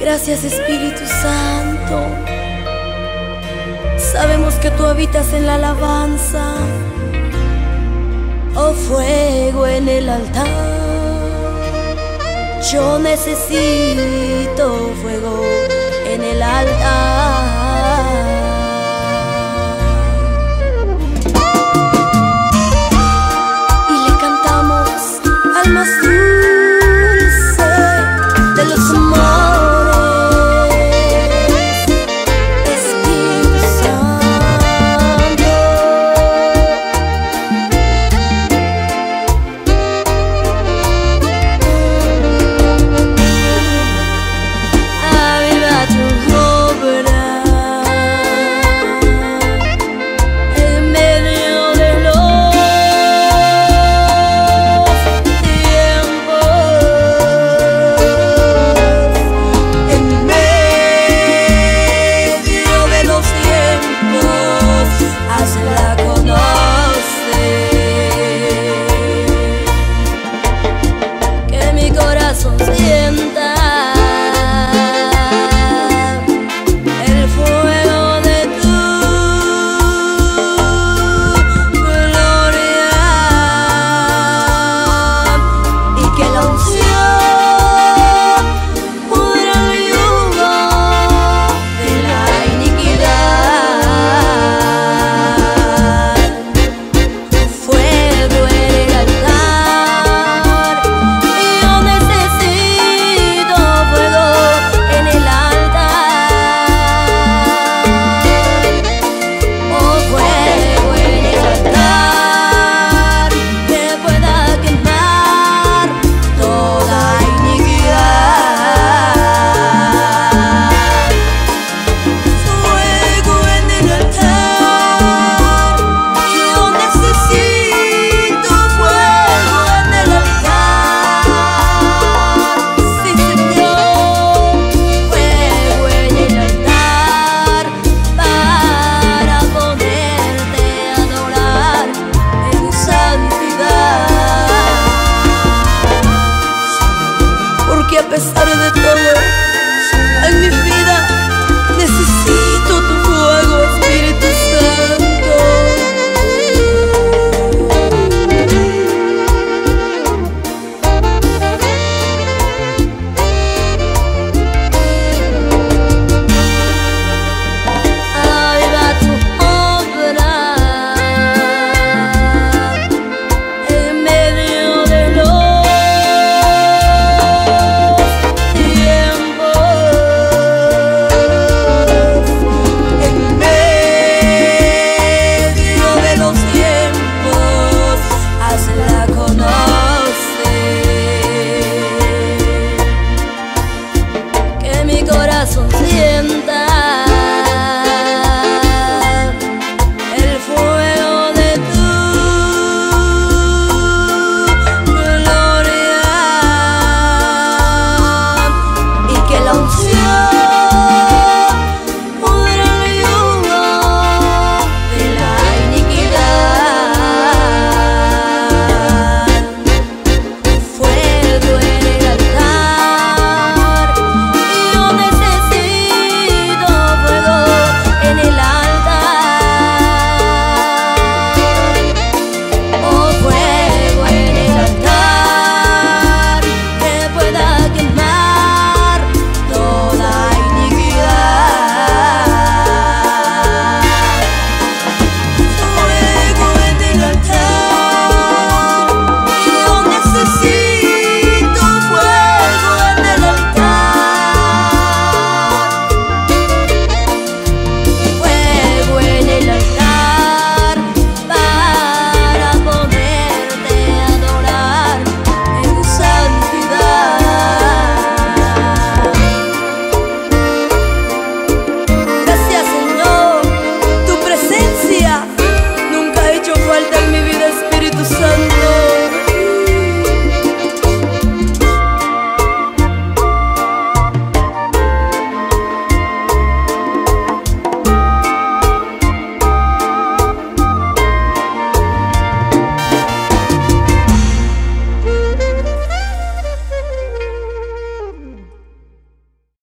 Gracias Espíritu Santo. Sabemos que tú habitas en la alabanza. Oh fuego en el altar. Yo necesito fuego en el altar. pesar de todo.